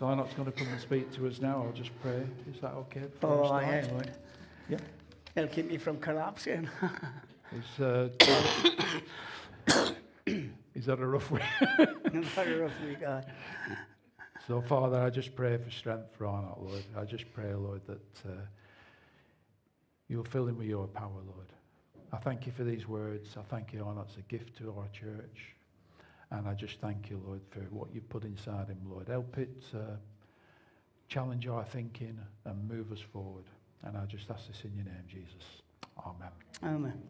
Sinot's going to come and speak to us now. I'll just pray. Is that okay? Oh, I would. Yeah. It'll keep me from collapsing. Is, uh, is that a rough week? Very rough week, uh, so, Father, I just pray for strength for Arnot, Lord. I just pray, Lord, that uh, you'll fill him with your power, Lord. I thank you for these words. I thank you, Arnot's a gift to our church. And I just thank you, Lord, for what you've put inside him, Lord. Help it uh, challenge our thinking and move us forward. And I just ask this in your name, Jesus. Amen. Amen.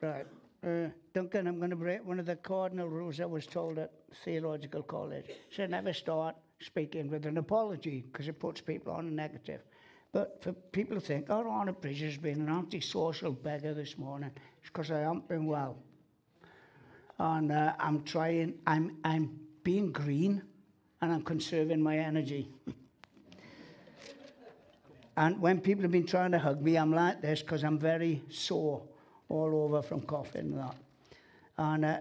Right. Uh, Duncan, I'm going to break one of the cardinal rules I was told at theological college. So never start speaking with an apology because it puts people on a negative. But for people to think, oh, Arnot Bridge has been an antisocial beggar this morning, it's because I haven't been well. And uh, I'm trying, I'm, I'm being green and I'm conserving my energy. and when people have been trying to hug me, I'm like this because I'm very sore all over from coughing and that. And uh,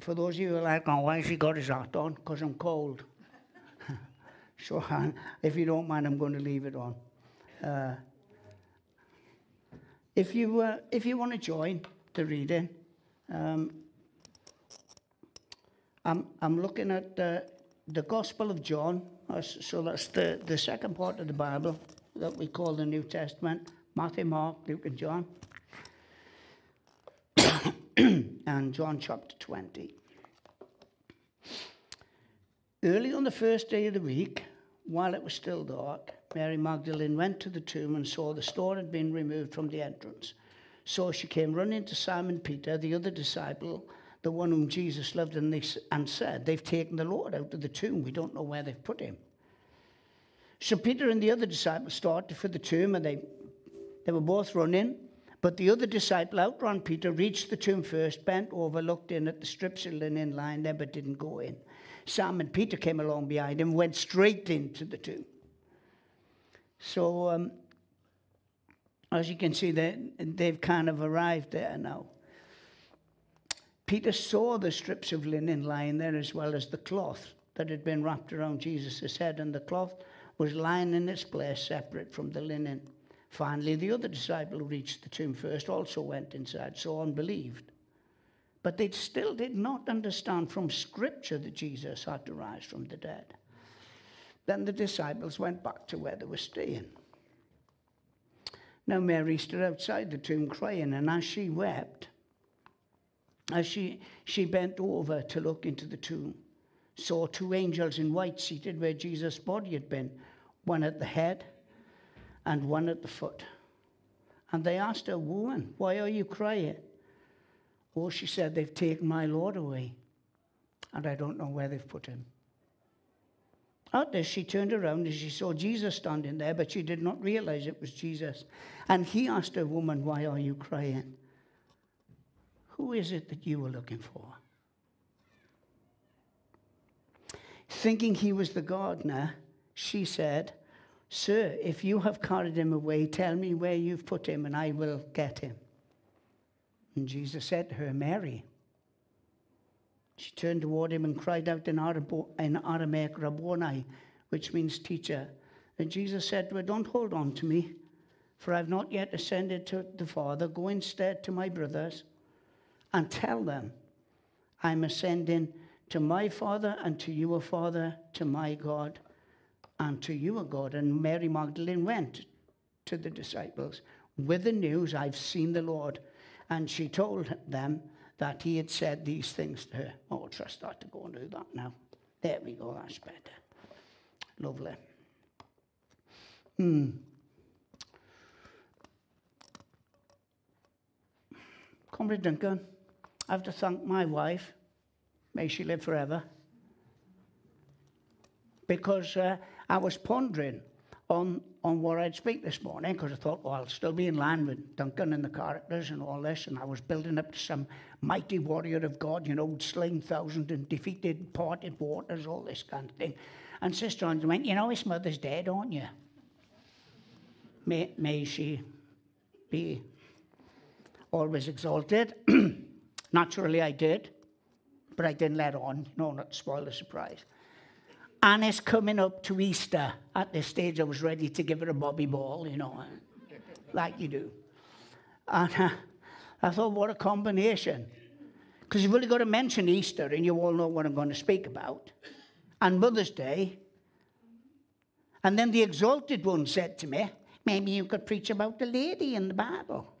for those of you who are like, oh, why has he got his hat on? Because I'm cold. so uh, if you don't mind, I'm going to leave it on. Uh, if you uh, if you want to join the reading, um, I'm I'm looking at the the Gospel of John. Uh, so that's the, the second part of the Bible that we call the New Testament: Matthew, Mark, Luke, and John. and John chapter 20. Early on the first day of the week, while it was still dark, Mary Magdalene went to the tomb and saw the stone had been removed from the entrance. So she came running to Simon Peter, the other disciple, the one whom Jesus loved, and, they, and said, They've taken the Lord out of the tomb. We don't know where they've put him. So Peter and the other disciple started for the tomb, and they, they were both running. But the other disciple outran Peter, reached the tomb first, bent over, looked in at the strips of linen lying there, but didn't go in. Simon Peter came along behind him, went straight into the tomb. So, um, as you can see, they, they've kind of arrived there now. Peter saw the strips of linen lying there as well as the cloth that had been wrapped around Jesus' head, and the cloth was lying in its place separate from the linen. Finally, the other disciple who reached the tomb first also went inside, saw and believed. But they still did not understand from Scripture that Jesus had to rise from the dead. Then the disciples went back to where they were staying. Now Mary stood outside the tomb crying, and as she wept, as she, she bent over to look into the tomb, saw two angels in white seated where Jesus' body had been, one at the head and one at the foot. And they asked her, Woman, why are you crying? Oh, she said, They've taken my Lord away, and I don't know where they've put him. At this, she turned around and she saw Jesus standing there, but she did not realize it was Jesus. And he asked her, Woman, why are you crying? Who is it that you were looking for? Thinking he was the gardener, she said, Sir, if you have carried him away, tell me where you've put him, and I will get him. And Jesus said to her, Mary. She turned toward him and cried out in, Aramaic, Rabboni, which means teacher. And Jesus said to her, Don't hold on to me, for I've not yet ascended to the Father. Go instead to my brothers and tell them, I'm ascending to my Father and to you, a Father, to my God and to you, O God. And Mary Magdalene went to the disciples with the news, I've seen the Lord. And she told them that he had said these things to her. Oh, trust that to go and do that now. There we go, that's better. Lovely. Hmm. Comrade Duncan, I have to thank my wife. May she live forever. Because uh, I was pondering on, on what I'd speak this morning because I thought, well, I'll still be in line with Duncan and the characters and all this. And I was building up to some mighty warrior of God, you know, slain thousands and defeated parted waters, all this kind of thing. And Sister Andrew went, you know, his mother's dead, aren't you? May, may she be always exalted. Naturally, I did, but I didn't let on, you know, not spoil the surprise. And it's coming up to Easter. At this stage, I was ready to give her a bobby ball, you know, like you do. And uh, I thought, what a combination. Because you've only got to mention Easter, and you all know what I'm going to speak about. And Mother's Day. And then the exalted one said to me, maybe you could preach about the lady in the Bible.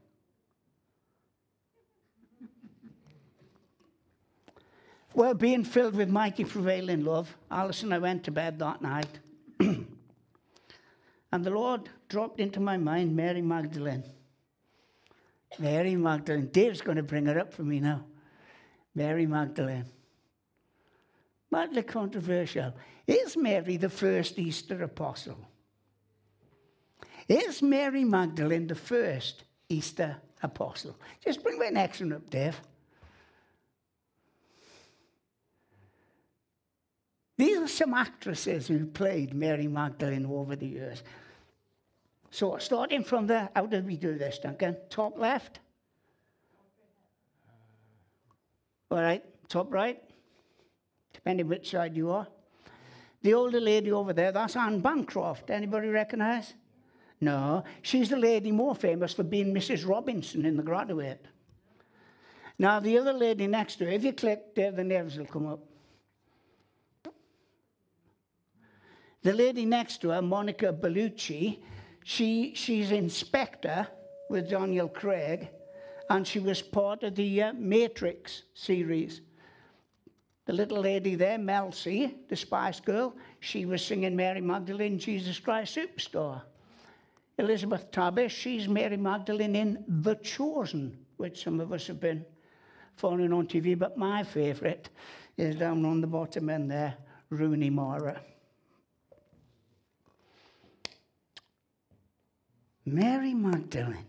Well, being filled with mighty prevailing love, Alison, I went to bed that night. and the Lord dropped into my mind Mary Magdalene. Mary Magdalene. Dave's going to bring her up for me now. Mary Magdalene. Madly controversial. Is Mary the first Easter apostle? Is Mary Magdalene the first Easter apostle? Just bring my next one up, Dave. These are some actresses who played Mary Magdalene over the years. So starting from the, how did we do this, Duncan? Top left? All right, top right? Depending which side you are. The older lady over there, that's Anne Bancroft. Anybody recognize? No, she's the lady more famous for being Mrs. Robinson in The Graduate. Now, the other lady next to her, if you click there, the names will come up. The lady next to her, Monica Bellucci, she, she's in Spectre with Daniel Craig, and she was part of the uh, Matrix series. The little lady there, Mel C, the Spice Girl, she was singing Mary Magdalene, Jesus Christ Superstar. Elizabeth Tabish, she's Mary Magdalene in The Chosen, which some of us have been following on TV, but my favourite is down on the bottom end there, Rooney Mara. Mary Magdalene,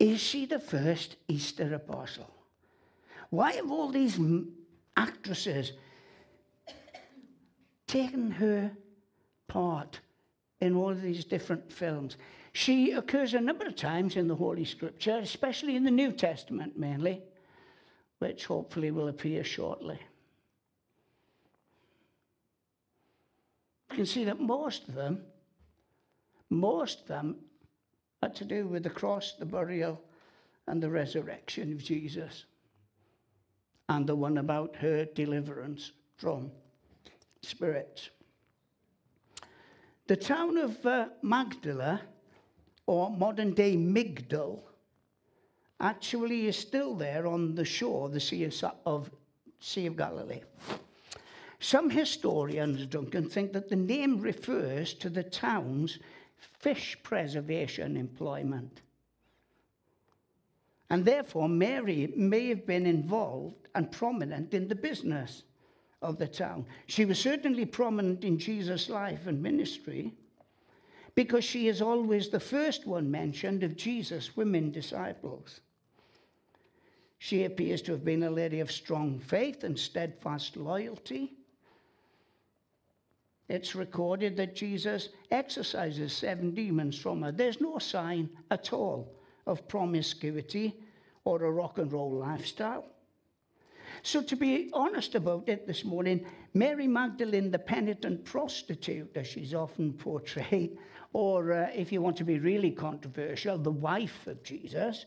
is she the first Easter apostle? Why have all these actresses taken her part in all of these different films? She occurs a number of times in the Holy Scripture, especially in the New Testament mainly, which hopefully will appear shortly. You can see that most of them most of them had to do with the cross, the burial, and the resurrection of Jesus, and the one about her deliverance from spirits. The town of uh, Magdala, or modern day Migdal, actually is still there on the shore of the Sea of, of, sea of Galilee. Some historians, Duncan, think that the name refers to the town's fish preservation employment. And therefore, Mary may have been involved and prominent in the business of the town. She was certainly prominent in Jesus' life and ministry because she is always the first one mentioned of Jesus' women disciples. She appears to have been a lady of strong faith and steadfast loyalty. It's recorded that Jesus exorcises seven demons from her. There's no sign at all of promiscuity or a rock and roll lifestyle. So, to be honest about it this morning, Mary Magdalene, the penitent prostitute, as she's often portrayed, or uh, if you want to be really controversial, the wife of Jesus,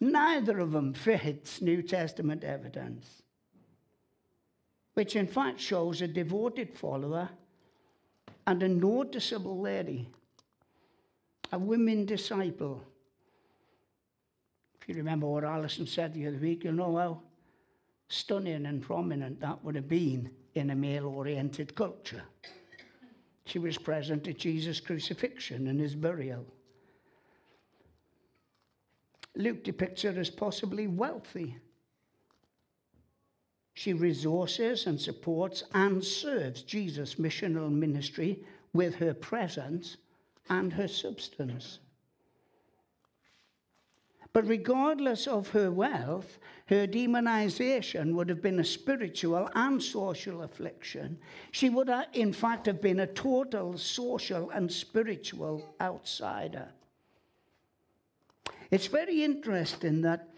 neither of them fits New Testament evidence, which in fact shows a devoted follower and a noticeable lady, a women disciple. If you remember what Alison said the other week, you'll know how stunning and prominent that would have been in a male oriented culture. She was present at Jesus' crucifixion and his burial. Luke depicts her as possibly wealthy she resources and supports and serves Jesus' missional ministry with her presence and her substance. But regardless of her wealth, her demonization would have been a spiritual and social affliction. She would, have, in fact, have been a total social and spiritual outsider. It's very interesting that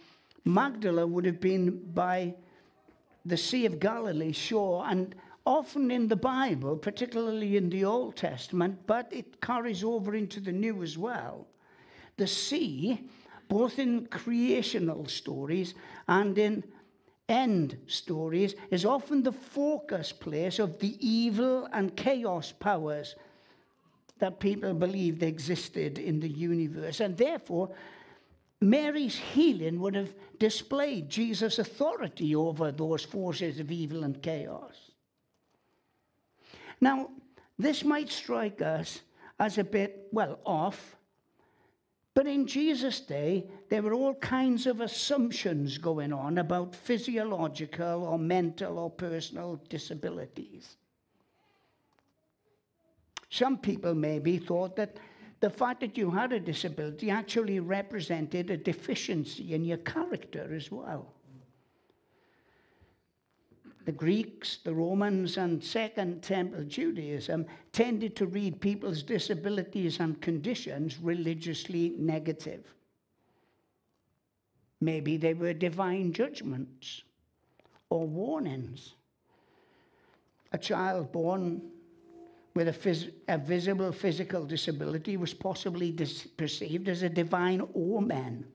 Magdala would have been by the Sea of Galilee shore, and often in the Bible, particularly in the Old Testament, but it carries over into the New as well. The sea, both in creational stories and in end stories, is often the focus place of the evil and chaos powers that people believed existed in the universe. And therefore, Mary's healing would have displayed Jesus' authority over those forces of evil and chaos. Now, this might strike us as a bit, well, off, but in Jesus' day, there were all kinds of assumptions going on about physiological or mental or personal disabilities. Some people maybe thought that the fact that you had a disability actually represented a deficiency in your character as well the Greeks, the Romans, and Second Temple Judaism tended to read people's disabilities and conditions religiously negative. Maybe they were divine judgments or warnings. A child born with a, phys- a visible physical disability was possibly dis- perceived as a divine omen.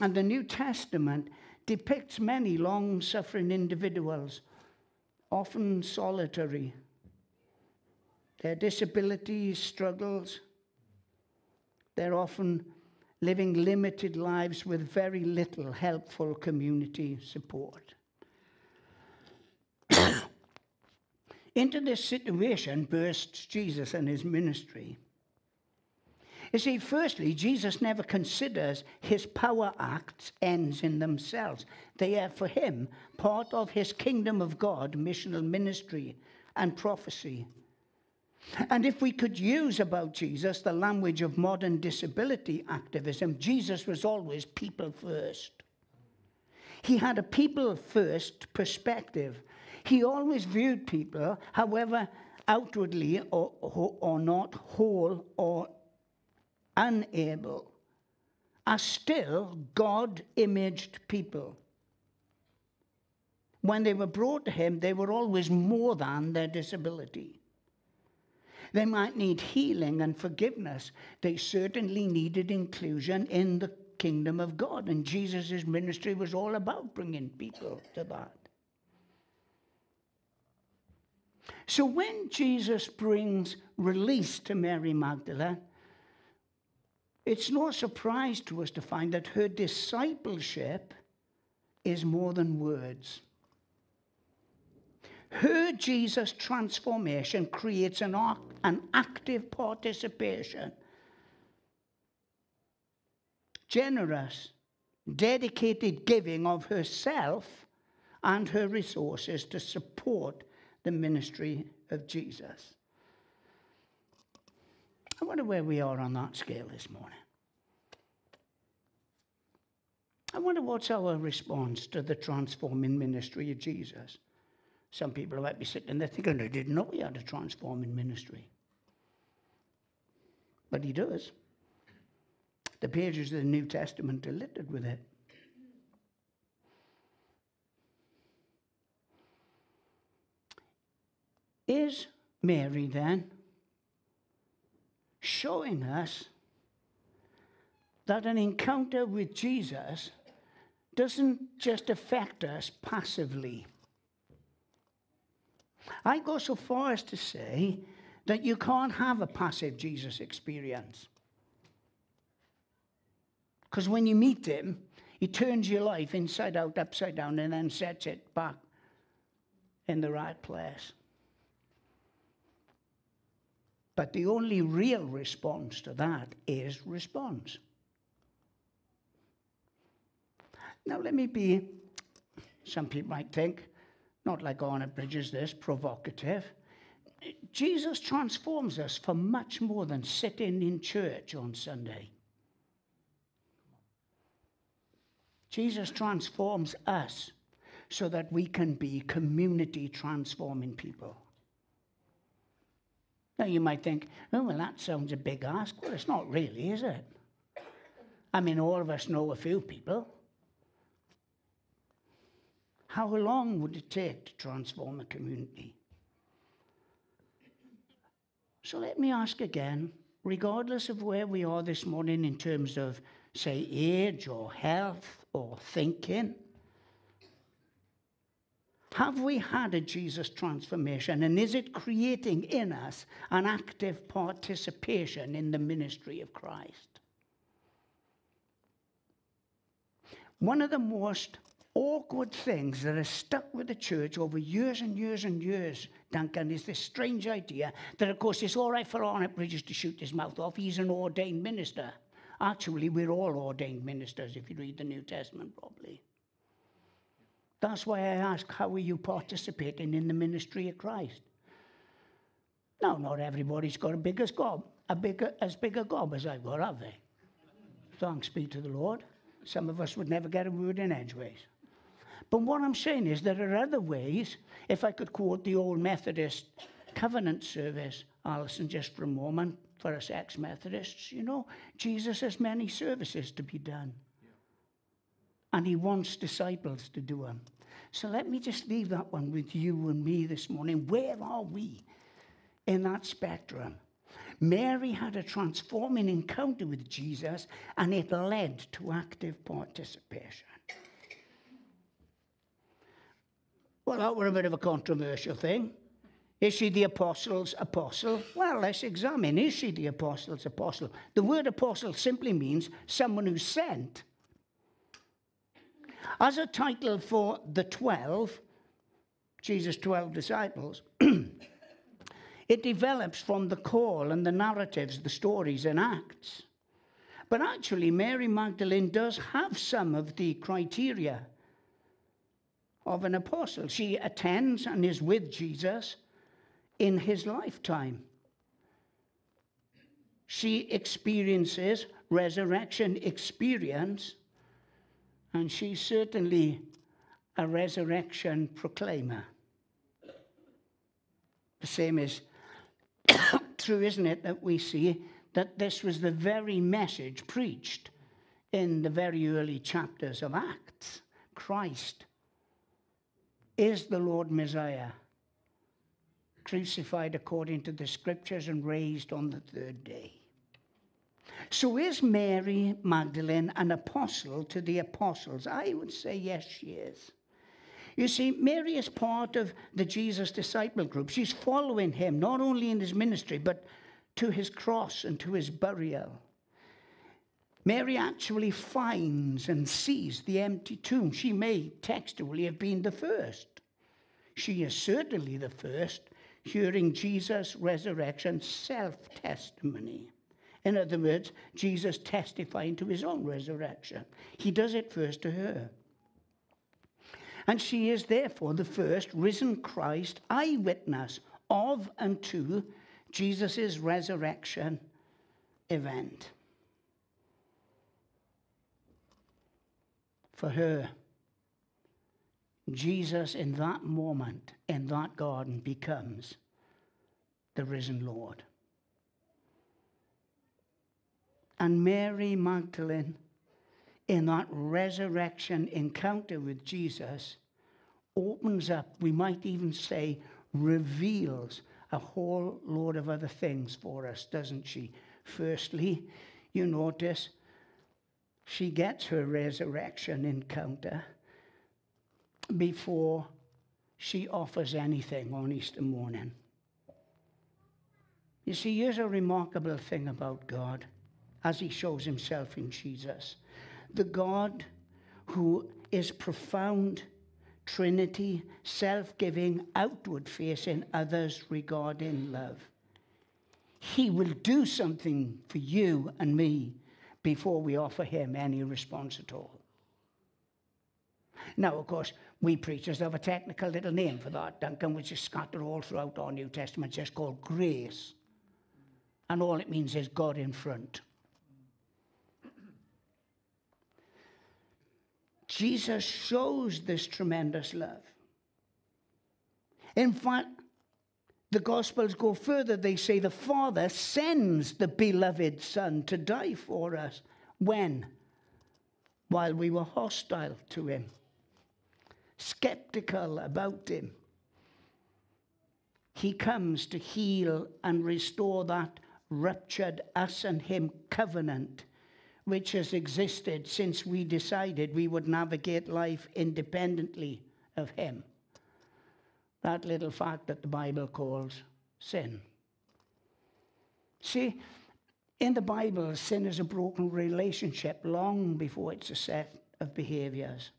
And the New Testament depicts many long suffering individuals, often solitary. Their disabilities, struggles, they're often living limited lives with very little helpful community support. Into this situation bursts Jesus and his ministry. You see, firstly, Jesus never considers his power acts ends in themselves. They are for him part of his kingdom of God, missional ministry, and prophecy. And if we could use about Jesus the language of modern disability activism, Jesus was always people first. He had a people first perspective. He always viewed people, however outwardly or, or not whole or unable are still God imaged people. When they were brought to Him, they were always more than their disability. They might need healing and forgiveness. They certainly needed inclusion in the kingdom of God. And Jesus' ministry was all about bringing people to that. So when Jesus brings release to Mary Magdalene, it's no surprise to us to find that her discipleship is more than words. Her Jesus transformation creates an, an active participation, generous, dedicated giving of herself and her resources to support the ministry of Jesus. I wonder where we are on that scale this morning. I wonder what's our response to the transforming ministry of Jesus. Some people might be sitting there thinking they didn't know he had a transforming ministry. But he does. The pages of the New Testament are littered with it. Is Mary then showing us that an encounter with Jesus doesn't just affect us passively. I go so far as to say that you can't have a passive Jesus experience. Because when you meet him, he turns your life inside out, upside down, and then sets it back in the right place. But the only real response to that is response. Now, let me be, some people might think, not like Arnot Bridges, this, provocative. Jesus transforms us for much more than sitting in church on Sunday. Jesus transforms us so that we can be community transforming people. Now you might think, oh, well, that sounds a big ask. Well, it's not really, is it? I mean, all of us know a few people. How long would it take to transform a community? So let me ask again, regardless of where we are this morning in terms of, say, age or health or thinking, have we had a Jesus transformation? And is it creating in us an active participation in the ministry of Christ? One of the most awkward things that has stuck with the church over years and years and years, Duncan, is this strange idea that, of course, it's all right for Arnot Bridges to shoot his mouth off. He's an ordained minister. Actually, we're all ordained ministers if you read the New Testament properly. That's why I ask, how are you participating in the ministry of Christ? No, not everybody's got a big as gob, a bigger, as big a gob as I've got, have they? Thanks be to the Lord. Some of us would never get a word in edgeways. But what I'm saying is there are other ways. If I could quote the old Methodist covenant service, Alison, just for a moment, for us ex Methodists, you know, Jesus has many services to be done. And he wants disciples to do them. So let me just leave that one with you and me this morning. Where are we in that spectrum? Mary had a transforming encounter with Jesus, and it led to active participation. Well, that were a bit of a controversial thing. Is she the apostles' apostle? Well, let's examine. Is she the apostles' apostle? The word apostle simply means someone who's sent. As a title for the 12, Jesus' 12 disciples, it develops from the call and the narratives, the stories and acts. But actually, Mary Magdalene does have some of the criteria of an apostle. She attends and is with Jesus in his lifetime. She experiences resurrection experience and she's certainly a resurrection proclaimer. The same is true, isn't it, that we see that this was the very message preached in the very early chapters of Acts. Christ is the Lord Messiah, crucified according to the scriptures and raised on the third day. So is Mary Magdalene an apostle to the apostles? I would say yes, she is. You see, Mary is part of the Jesus disciple group. She's following him, not only in his ministry, but to his cross and to his burial. Mary actually finds and sees the empty tomb. She may textually have been the first. She is certainly the first, hearing Jesus' resurrection self testimony. In other words, Jesus testifying to his own resurrection. He does it first to her. And she is therefore the first risen Christ eyewitness of and to Jesus' resurrection event. For her, Jesus in that moment, in that garden, becomes the risen Lord. And Mary Magdalene, in that resurrection encounter with Jesus, opens up, we might even say, reveals a whole load of other things for us, doesn't she? Firstly, you notice she gets her resurrection encounter before she offers anything on Easter morning. You see, here's a remarkable thing about God as he shows himself in Jesus. The God who is profound, Trinity, self giving, outward facing, others regarding love. He will do something for you and me before we offer him any response at all. Now, of course, we preachers have a technical little name for that, Duncan, which is scattered all throughout our New Testament, just called grace. And all it means is God in front. Jesus shows this tremendous love. In fact, the Gospels go further. They say the Father sends the beloved Son to die for us. When? While we were hostile to Him. skeptical about him. He comes to heal and restore that ruptured us and him covenant which has existed since we decided we would navigate life independently of him. That little fact that the Bible calls sin. See, in the Bible, sin is a broken relationship long before it's a set of behaviors.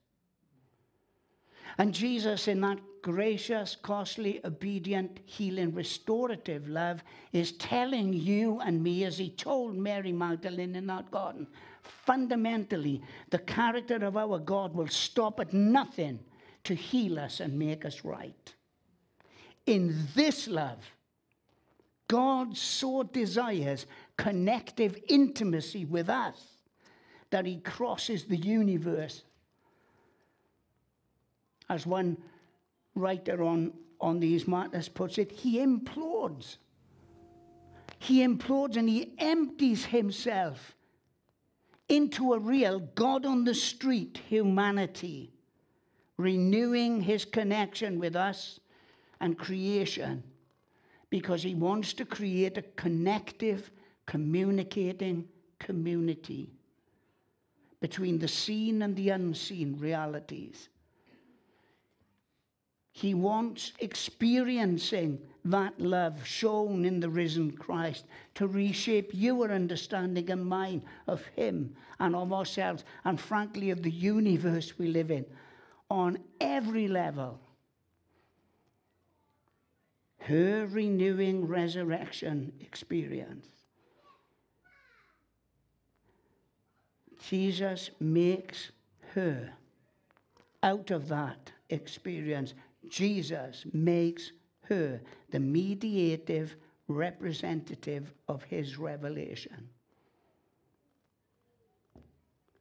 And Jesus, in that gracious, costly, obedient, healing, restorative love, is telling you and me, as he told Mary Magdalene in that garden, fundamentally, the character of our God will stop at nothing to heal us and make us right. In this love, God so desires connective intimacy with us that he crosses the universe. As one writer on, on these matters puts it, he implodes. He implodes and he empties himself into a real God on the street humanity, renewing his connection with us and creation because he wants to create a connective, communicating community between the seen and the unseen realities. He wants experiencing that love shown in the risen Christ to reshape your understanding and mine of Him and of ourselves, and frankly, of the universe we live in on every level. Her renewing resurrection experience. Jesus makes her out of that experience Jesus makes her the mediative representative of his revelation.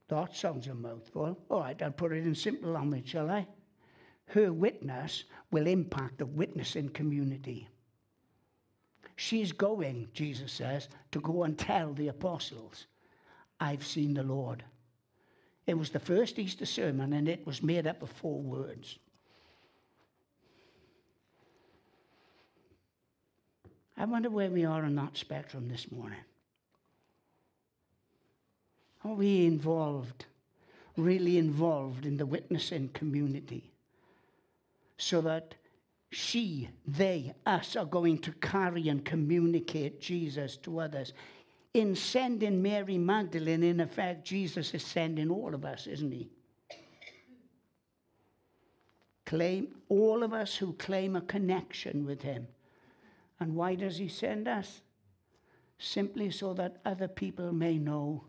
That sounds a mouthful. All right, I'll put it in simple language, shall I? Her witness will impact the witnessing community. She's going, Jesus says, to go and tell the apostles, I've seen the Lord. It was the first Easter sermon, and it was made up of four words I wonder where we are on that spectrum this morning. Are we involved, really involved in the witnessing community? So that she, they, us are going to carry and communicate Jesus to others. In sending Mary Magdalene, in effect, Jesus is sending all of us, isn't he? Claim all of us who claim a connection with him and why does He send us? Simply so that other people may know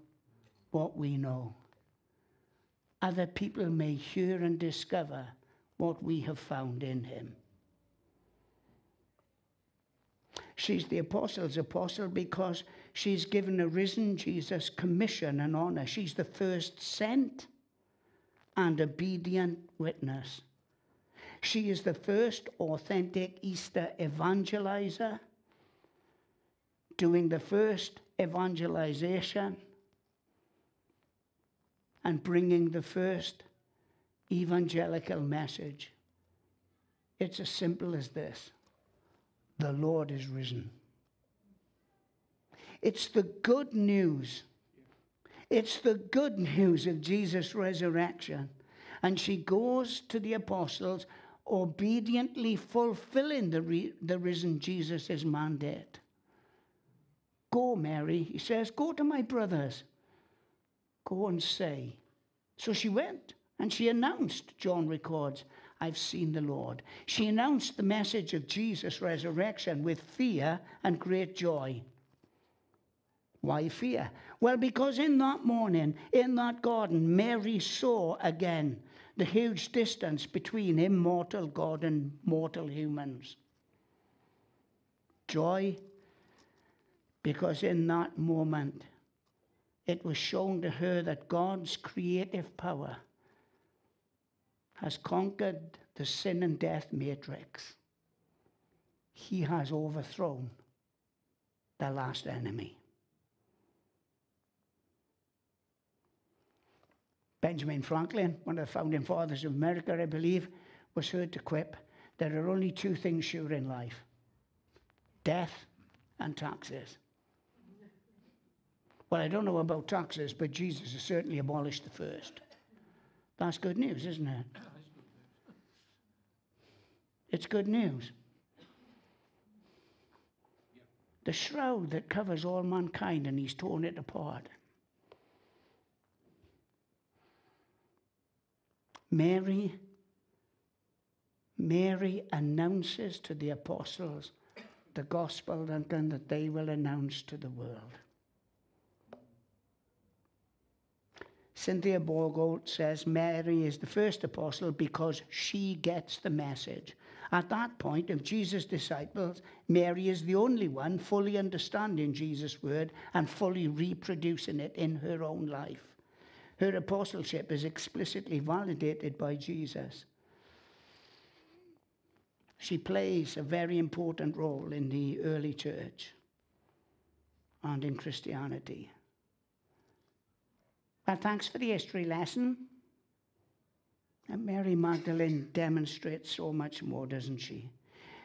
what we know. Other people may hear and discover what we have found in Him. She's the apostle's apostle because she's given a risen Jesus commission and honor. She's the first sent and obedient witness. She is the first authentic Easter evangelizer, doing the first evangelization and bringing the first evangelical message. It's as simple as this the Lord is risen. It's the good news. It's the good news of Jesus' resurrection. And she goes to the apostles obediently fulfilling the, re- the risen Jesus' mandate. Go, Mary, he says, go to my brothers. Go and say. So she went and she announced, John records, I've seen the Lord. She announced the message of Jesus' resurrection with fear and great joy. Why fear? Well, because in that morning, in that garden, Mary saw again the huge distance between immortal God and mortal humans. Joy, because in that moment it was shown to her that God's creative power has conquered the sin and death matrix. He has overthrown the last enemy. Benjamin Franklin, one of the founding fathers of America, I believe, was heard to quip there are only two things sure in life death and taxes. Well, I don't know about taxes, but Jesus has certainly abolished the first. That's good news, isn't it? It's good news. The shroud that covers all mankind, and he's torn it apart. Mary, Mary announces to the apostles the gospel that they will announce to the world. Cynthia Bourgault says Mary is the first apostle because she gets the message. At that point of Jesus' disciples, Mary is the only one fully understanding Jesus' word and fully reproducing it in her own life. Her apostleship is explicitly validated by Jesus. She plays a very important role in the early church and in Christianity. Well, thanks for the history lesson. And Mary Magdalene demonstrates so much more, doesn't she?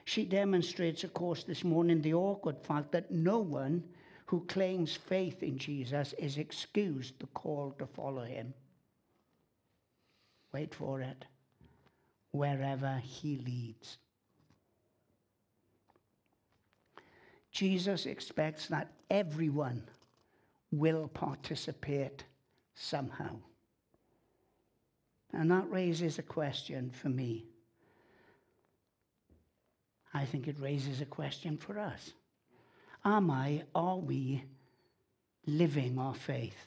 She demonstrates, of course, this morning the awkward fact that no one who claims faith in Jesus is excused the call to follow him. Wait for it. Wherever he leads. Jesus expects that everyone will participate somehow. And that raises a question for me. I think it raises a question for us. Am I, are we living our faith?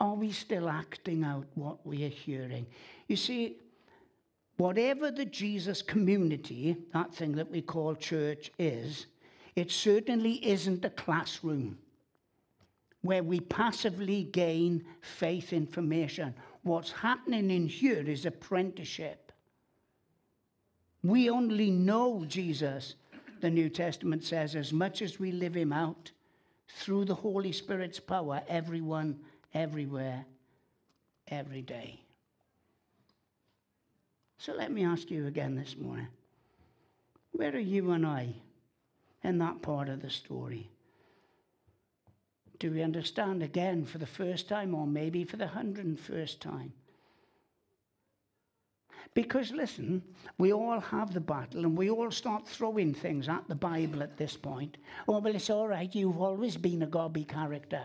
Are we still acting out what we are hearing? You see, whatever the Jesus community, that thing that we call church, is, it certainly isn't a classroom where we passively gain faith information. What's happening in here is apprenticeship. We only know Jesus, the New Testament says, as much as we live him out through the Holy Spirit's power, everyone, everywhere, every day. So let me ask you again this morning where are you and I in that part of the story? Do we understand again for the first time, or maybe for the hundred and first time? Because listen, we all have the battle and we all start throwing things at the Bible at this point. Oh, well, it's all right, you've always been a gobby character.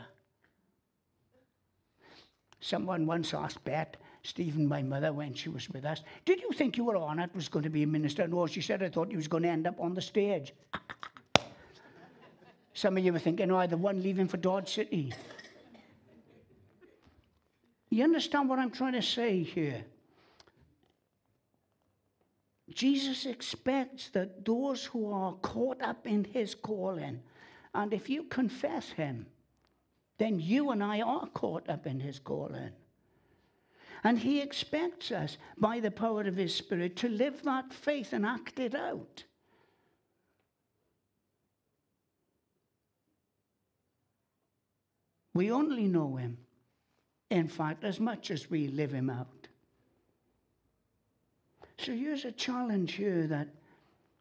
Someone once asked Bet, Stephen, my mother, when she was with us, Did you think you were on it was going to be a minister? No, she said, I thought you was going to end up on the stage. Some of you were thinking, oh, the one leaving for Dodge City. You understand what I'm trying to say here? Jesus expects that those who are caught up in his calling, and if you confess him, then you and I are caught up in his calling. And he expects us, by the power of his Spirit, to live that faith and act it out. We only know him, in fact, as much as we live him out. So here's a challenge here that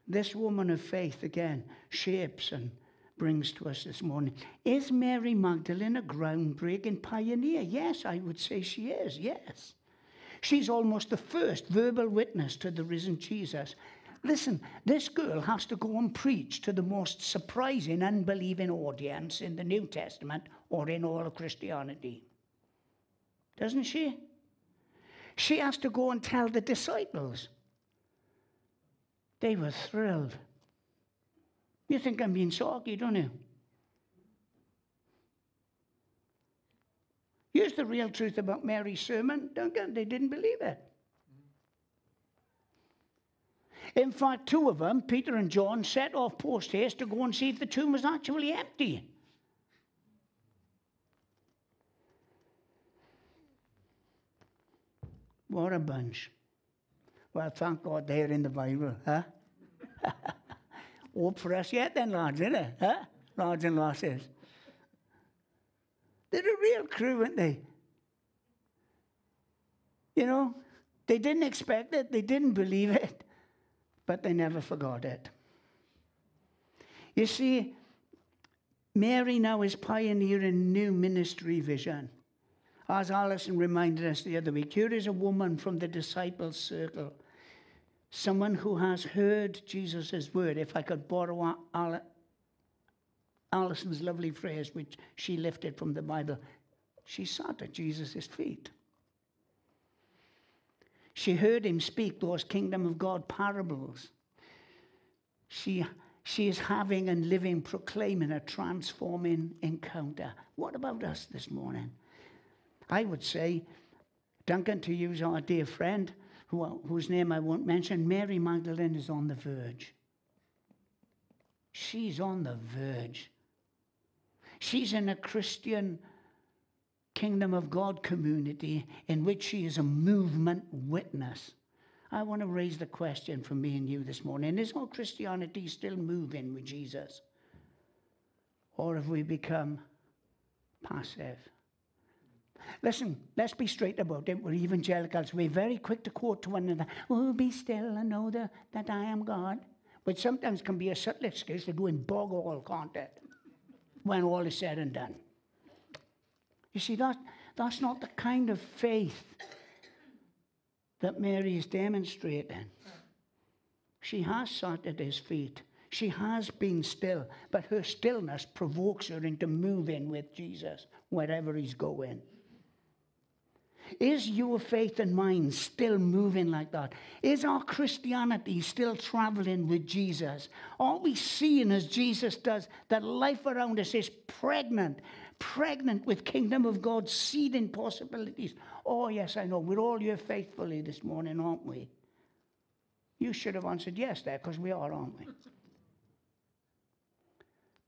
this woman of faith again shapes and brings to us this morning. Is Mary Magdalene a groundbreaking pioneer? Yes, I would say she is, yes. She's almost the first verbal witness to the risen Jesus. Listen, this girl has to go and preach to the most surprising, unbelieving audience in the New Testament or in all of Christianity. Doesn't she? She has to go and tell the disciples. They were thrilled. You think I'm being soggy, don't you? Here's the real truth about Mary's sermon. Get, they didn't believe it. In fact, two of them, Peter and John, set off post haste to go and see if the tomb was actually empty. What a bunch. Well, thank God they're in the Bible, huh? Hope for us yet then, lads, isn't it? Huh? Lads and lasses. They're a real crew, aren't they? You know, they didn't expect it, they didn't believe it, but they never forgot it. You see, Mary now is pioneering new ministry vision. As Alison reminded us the other week, here is a woman from the disciples' circle, someone who has heard Jesus' word. If I could borrow Alison's lovely phrase, which she lifted from the Bible, she sat at Jesus' feet. She heard him speak those kingdom of God parables. She she is having and living, proclaiming a transforming encounter. What about us this morning? I would say, Duncan, to use our dear friend, who, whose name I won't mention, Mary Magdalene is on the verge. She's on the verge. She's in a Christian kingdom of God community in which she is a movement witness. I want to raise the question for me and you this morning is our Christianity still moving with Jesus? Or have we become passive? Listen, let's be straight about it. We're evangelicals. We're very quick to quote to one another, Oh, be still and know the, that I am God. But sometimes can be a subtle excuse for doing bog all, can't it? When all is said and done. You see, that, that's not the kind of faith that Mary is demonstrating. She has sat at his feet. She has been still, but her stillness provokes her into moving with Jesus wherever he's going. Is your faith and mine still moving like that? Is our Christianity still traveling with Jesus? Are we seeing as Jesus does that life around us is pregnant pregnant with kingdom of God seeding possibilities. Oh, yes, I know. We're all here faithfully this morning, aren't we? You should have answered yes there because we are, aren't we?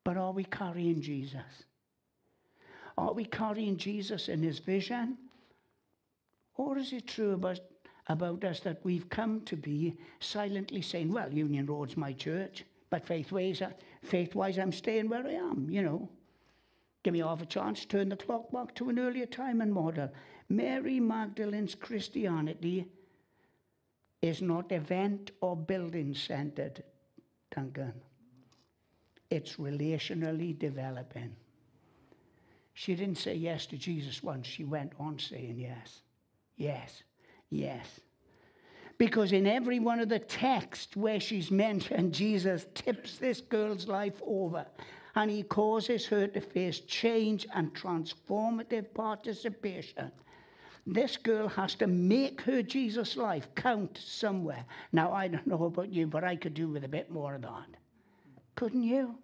But are we carrying Jesus? Are we carrying Jesus in his vision? Or is it true about, about us that we've come to be silently saying, well, Union Road's my church, but faith-wise, uh, faith-wise I'm staying where I am, you know. Give me half a chance, turn the clock back to an earlier time and model. Mary Magdalene's Christianity is not event or building centered, Duncan. It's relationally developing. She didn't say yes to Jesus once, she went on saying yes, yes, yes. Because in every one of the texts where she's mentioned, Jesus tips this girl's life over and he causes her to face change and transformative participation. This girl has to make her Jesus life count somewhere. Now, I don't know about you, but I could do with a bit more of that. Couldn't you?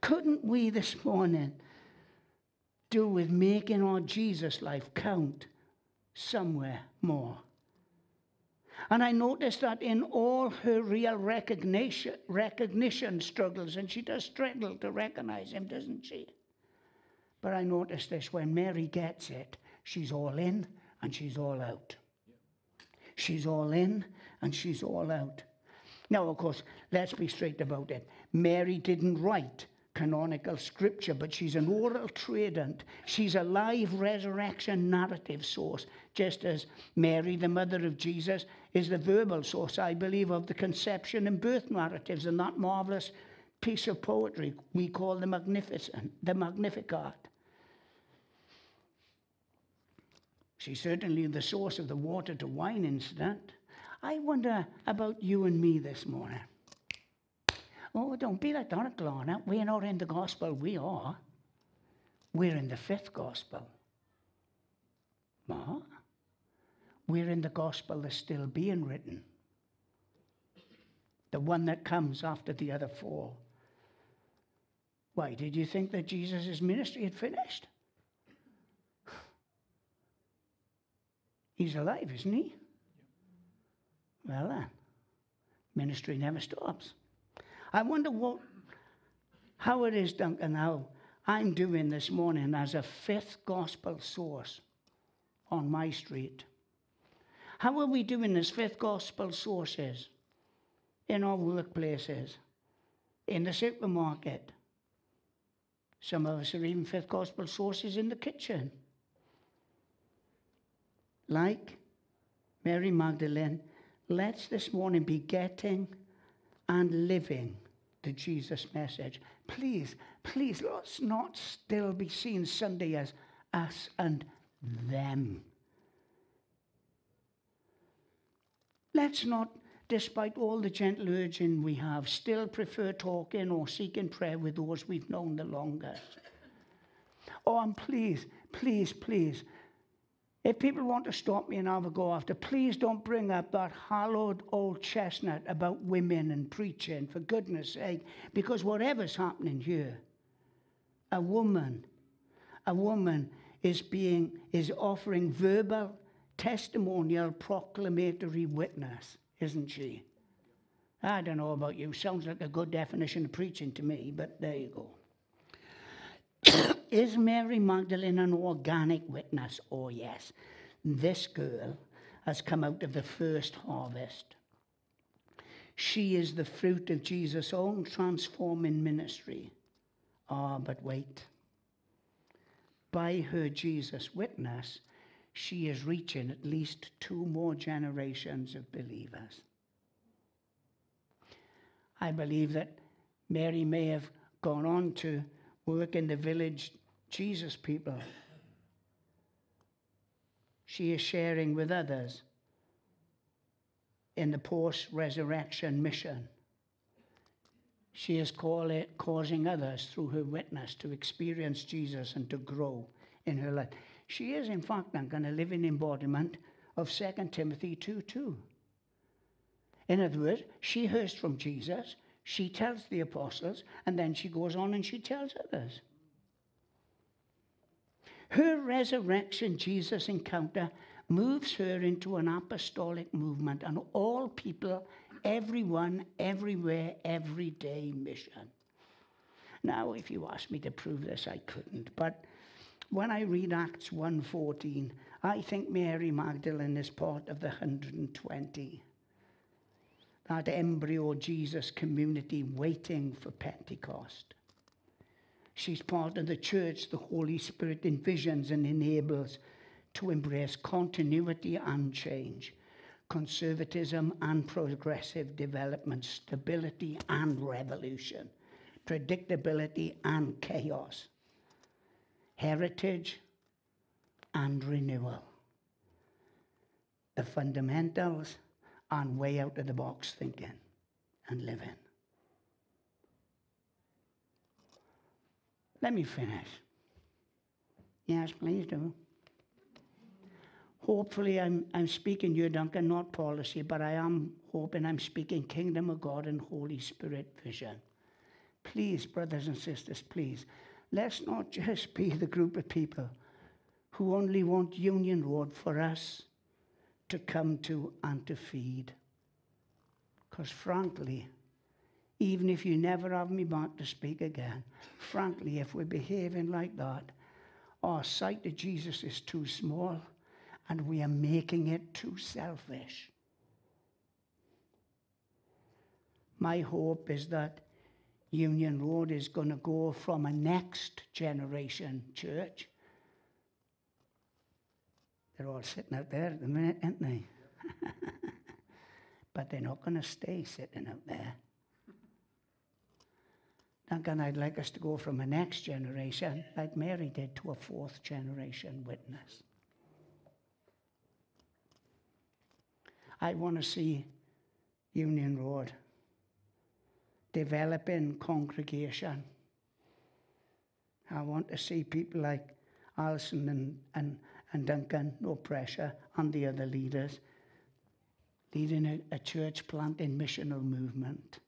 Couldn't we this morning do with making our Jesus life count somewhere more? And I noticed that in all her real recognition, recognition struggles, and she does struggle to recognize him, doesn't she? But I noticed this when Mary gets it, she's all in and she's all out. She's all in and she's all out. Now, of course, let's be straight about it. Mary didn't write canonical scripture, but she's an oral tradent. She's a live resurrection narrative source, just as Mary, the mother of Jesus, is the verbal source, I believe, of the conception and birth narratives and that marvelous piece of poetry we call the Magnificent, the Magnificat. She's certainly the source of the water to wine incident. I wonder about you and me this morning. Oh, don't be like that, Lorna. We're not in the gospel, we are. We're in the fifth gospel. What? We're in the gospel that's still being written. The one that comes after the other four. Why, did you think that Jesus' ministry had finished? He's alive, isn't he? Well, then, ministry never stops. I wonder what, how it is, Duncan, how I'm doing this morning as a fifth gospel source on my street. How are we doing as fifth gospel sources in our workplaces, in the supermarket? Some of us are even fifth gospel sources in the kitchen. Like Mary Magdalene, let's this morning be getting and living the Jesus message. Please, please, let's not still be seeing Sunday as us and them. Let's not, despite all the gentle urging we have, still prefer talking or seeking prayer with those we've known the longest. Oh, and please, please, please, if people want to stop me and have a go after, please don't bring up that hallowed old chestnut about women and preaching, for goodness sake, because whatever's happening here, a woman, a woman is being is offering verbal, testimonial, proclamatory witness, isn't she? I don't know about you. Sounds like a good definition of preaching to me, but there you go. Is Mary Magdalene an organic witness? Oh, yes. This girl has come out of the first harvest. She is the fruit of Jesus' own transforming ministry. Ah, but wait. By her Jesus witness, she is reaching at least two more generations of believers. I believe that Mary may have gone on to work in the village Jesus people. She is sharing with others in the post resurrection mission. She is it, causing others through her witness to experience Jesus and to grow in her life. She is, in fact, I'm going to live in embodiment of 2 Timothy 2 2. In other words, she hears from Jesus, she tells the apostles, and then she goes on and she tells others. Her resurrection Jesus encounter moves her into an apostolic movement, an all people, everyone, everywhere, everyday mission. Now, if you asked me to prove this, I couldn't. But when I read Acts 1:14, I think Mary Magdalene is part of the 120. That embryo Jesus community waiting for Pentecost. She's part of the church the Holy Spirit envisions and enables to embrace continuity and change, conservatism and progressive development, stability and revolution, predictability and chaos, heritage and renewal. The fundamentals and way out of the box thinking and living. Let me finish. Yes, please do. Hopefully, I'm, I'm speaking you, Duncan, not policy, but I am hoping I'm speaking kingdom of God and Holy Spirit vision. Please, brothers and sisters, please, let's not just be the group of people who only want Union Road for us to come to and to feed. Because frankly, even if you never have me back to speak again. Frankly, if we're behaving like that, our sight of Jesus is too small and we are making it too selfish. My hope is that Union Road is going to go from a next generation church. They're all sitting out there at the minute, aren't they? but they're not going to stay sitting out there. Duncan, I'd like us to go from a next generation, like Mary did, to a fourth generation witness. I want to see Union Road developing congregation. I want to see people like Alison and, and, and Duncan, no pressure, and the other leaders, leading a, a church planting missional movement.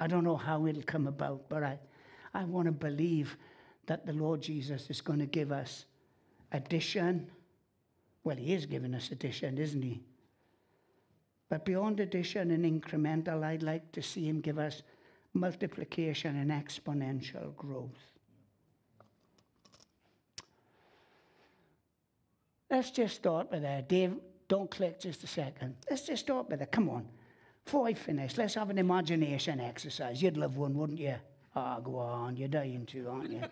I don't know how it'll come about, but I, I want to believe that the Lord Jesus is going to give us addition. Well, He is giving us addition, isn't He? But beyond addition and incremental, I'd like to see Him give us multiplication and exponential growth. Let's just start with that. Dave, don't click just a second. Let's just start with that. Come on. Before I finish, let's have an imagination exercise. You'd love one, wouldn't you? Ah, oh, go on, you're dying to, aren't you?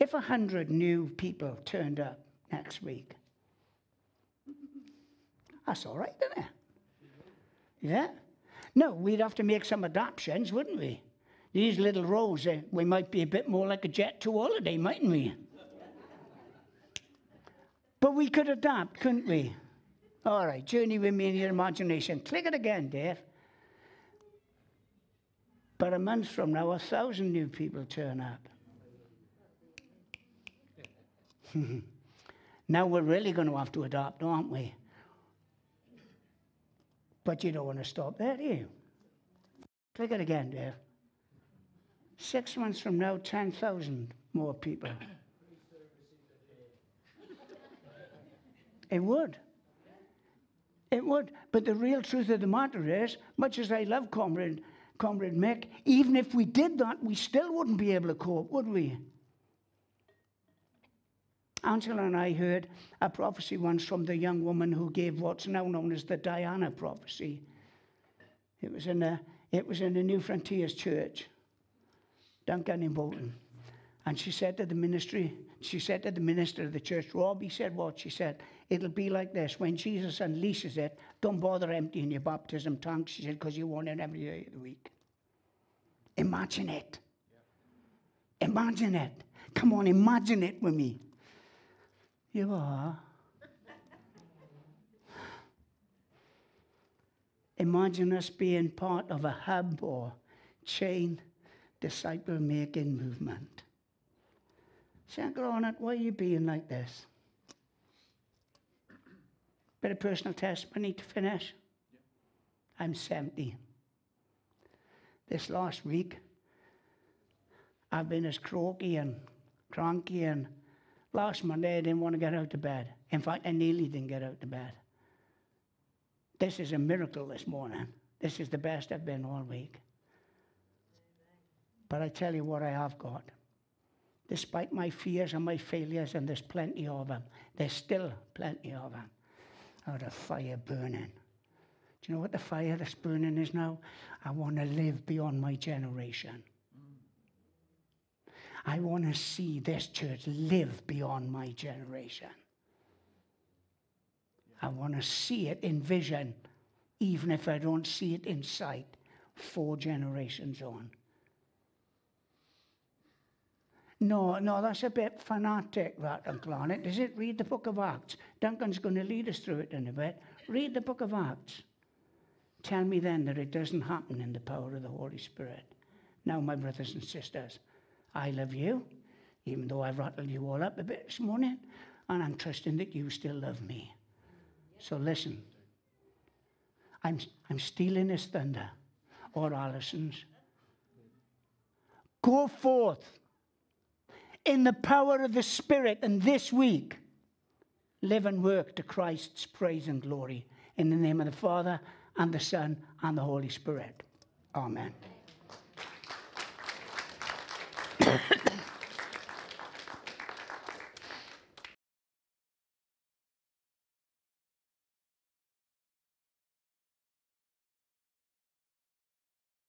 if a hundred new people turned up next week, That's all right, isn't it? Yeah? No, we'd have to make some adaptations, wouldn't we? These little rows, eh, we might be a bit more like a Jet2 holiday, mightn't we? but we could adapt, couldn't we? All right, journey with me in your imagination. Click it again, Dave. But a month from now, a thousand new people turn up. now we're really going to have to adapt, aren't we? But you don't want to stop there, do you? Click it again, Dave. Six months from now, 10,000 more people. It would. It would. But the real truth of the matter is, much as I love Comrade, Comrade Mick, even if we did that, we still wouldn't be able to cope, would we? Angela and I heard a prophecy once from the young woman who gave what's now known as the Diana prophecy. It was in a, it was in a Newfrontiers church, Duncan in Bolton. And she said to the ministry, she said to the minister of the church, Rob, he said what? She said, it'll be like this. When Jesus unleashes it, don't bother emptying your baptism tank, she said, because you want it every day of the week. Imagine it. Imagine it. Come on, imagine it with me. You are. Imagine us being part of a hub or chain disciple making movement. Say, Granite, why are you being like this? Bit of personal testimony to finish. I'm 70. This last week, I've been as croaky and cranky and Last Monday, I didn't want to get out of bed. In fact, I nearly didn't get out of bed. This is a miracle this morning. This is the best I've been all week. But I tell you what I have got. Despite my fears and my failures, and there's plenty of them, there's still plenty of them. Out of fire burning. Do you know what the fire that's burning is now? I want to live beyond my generation. I want to see this church live beyond my generation. I want to see it in vision, even if I don't see it in sight, four generations on. No, no, that's a bit fanatic, that, Uncle Arnot. Is it? Read the book of Acts. Duncan's going to lead us through it in a bit. Read the book of Acts. Tell me then that it doesn't happen in the power of the Holy Spirit. Now, my brothers and sisters, I love you, even though I've rattled you all up a bit this morning, and I'm trusting that you still love me. So listen, I'm, I'm stealing his thunder, or Alison's. Go forth in the power of the Spirit, and this week, live and work to Christ's praise and glory. In the name of the Father, and the Son, and the Holy Spirit. Amen.